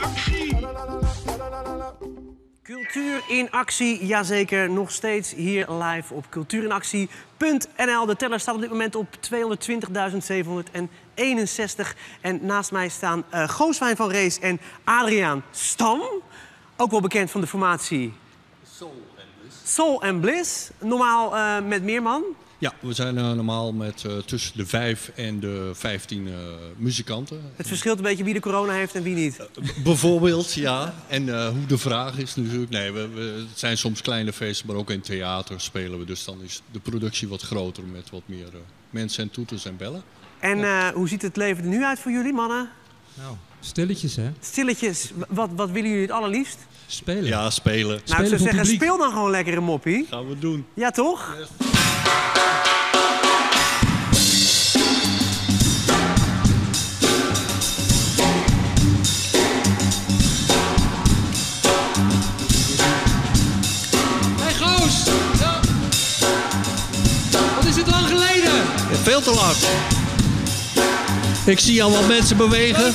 actie. Cultuur in actie, jazeker. Nog steeds hier live op cultuurinactie.nl. De teller staat op dit moment op 220.761. En naast mij staan eh Gooswijn van Rees en Adriaan Stam. Ook wel bekend van de formatie Soul and Bliss. Normaal eh, met meer man. Ja, we zijn eh, normaal met eh, tussen de vijf en de vijftien eh, muzikanten. Het verschilt een beetje wie de corona heeft en wie niet. B- bijvoorbeeld, ja. En eh, hoe de vraag is natuurlijk. Nee, we, we, het zijn soms kleine feesten, maar ook in theater spelen we. Dus dan is de productie wat groter met wat meer eh, mensen en toeters en bellen. En eh, hoe ziet het leven er nu uit voor jullie, mannen? Nou, stilletjes hè. Stilletjes, wat, wat willen jullie het allerliefst? Spelen. Ja, spelen. nou, ik zou zeggen, publiek. speel dan gewoon lekker een moppie. Gaan we doen. Ja, toch? Is het lang geleden? Ja, veel te lang. Ik zie al wat mensen bewegen.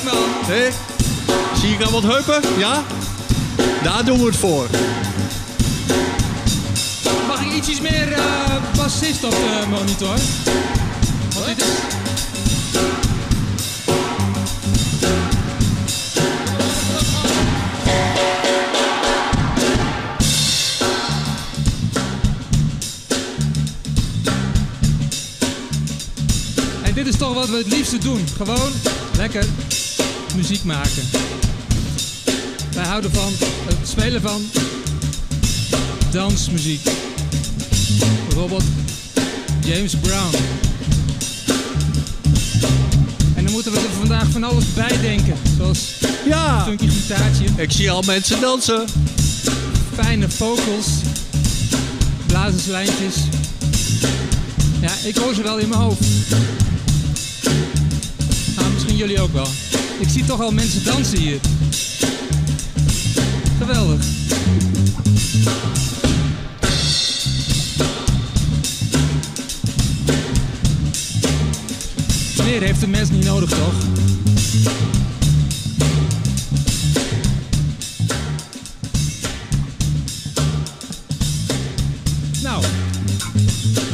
Zie ik al wat heupen? Ja? Daar doen we het voor. Mag ik ietsjes meer eh bassist op de monitor? Want dit is... toch wat we het liefste doen. Gewoon lekker muziek maken. Wij houden van het spelen van dansmuziek. Bijvoorbeeld James Brown. En dan moeten we er vandaag van alles bij denken. Zoals Ja. funky gitaartje, Ik zie al mensen dansen. fijne vocals, blazerslijntjes. Ja, ik hoor ze wel in mijn hoofd. Jullie ook wel. Ik zie toch al mensen dansen hier. Geweldig. Meer heeft de mens niet nodig, toch? Nou,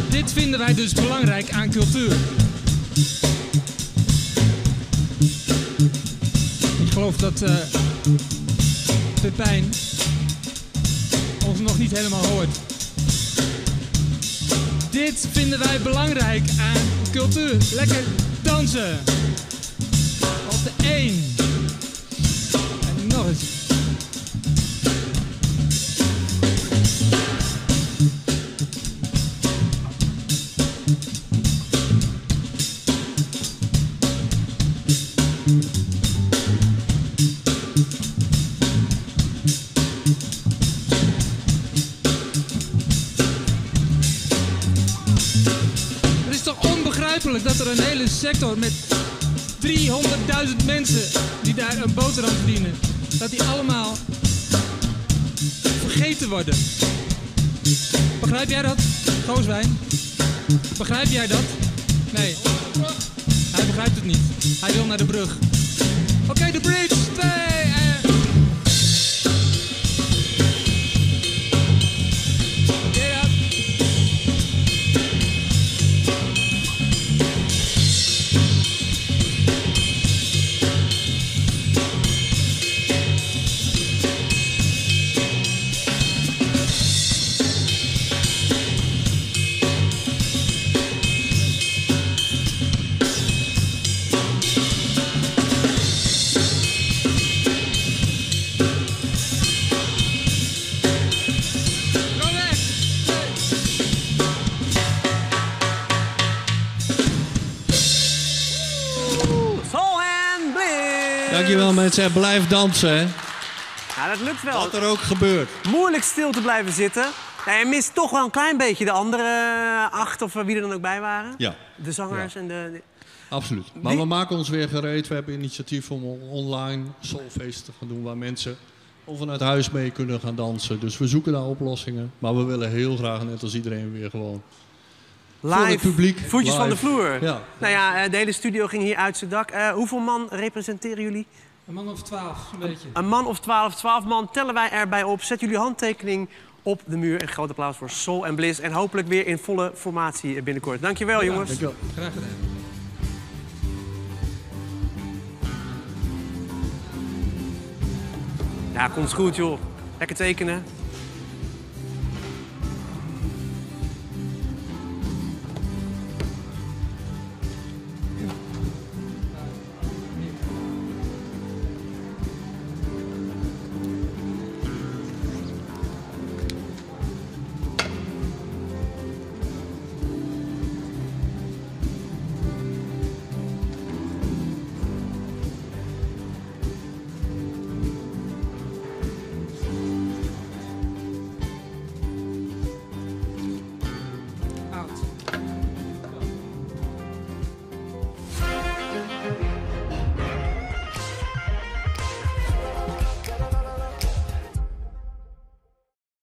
dit vinden wij dus belangrijk aan cultuur. Geloof dat eh Pepijn ons nog niet helemaal hoort. Dit vinden wij belangrijk aan cultuur. Lekker dansen. Op de 1. En nog eens. Dat er een hele sector met 300.000 mensen die daar een boterham verdienen, dat die allemaal vergeten worden. Begrijp jij dat, Gooswijn? Begrijp jij dat? Nee. Hij begrijpt het niet. Hij wil naar de brug. Oké, de bridge. Twee. Dankjewel mensen. En blijf dansen hè. Ja, dat lukt wel. Wat er ook gebeurt. Moeilijk stil te blijven zitten. Ja, je mist toch wel een klein beetje de andere eh, acht of wie er dan ook bij waren. Ja, De zangers Ja. en de... absoluut. Maar we maken ons weer gereed. We hebben initiatief om on- online soulfeesten te gaan doen... waar mensen of vanuit huis mee kunnen gaan dansen. Dus we zoeken naar oplossingen. Maar we willen heel graag, net als iedereen, weer gewoon... Live, publiek. voetjes van de vloer. Ja. Nou ja, eh, de hele studio ging hier uit zijn dak. Eh, hoeveel man representeren jullie? Een man of twaalf, een beetje. Een man of 12, 12 man tellen wij erbij op. Zet jullie handtekening op de muur. En groot applaus voor Soul en Bliss. En hopelijk weer in volle formatie binnenkort. Dankjewel, jongens. Dankjewel. Graag gedaan. Ja, komt goed, joh. Lekker tekenen.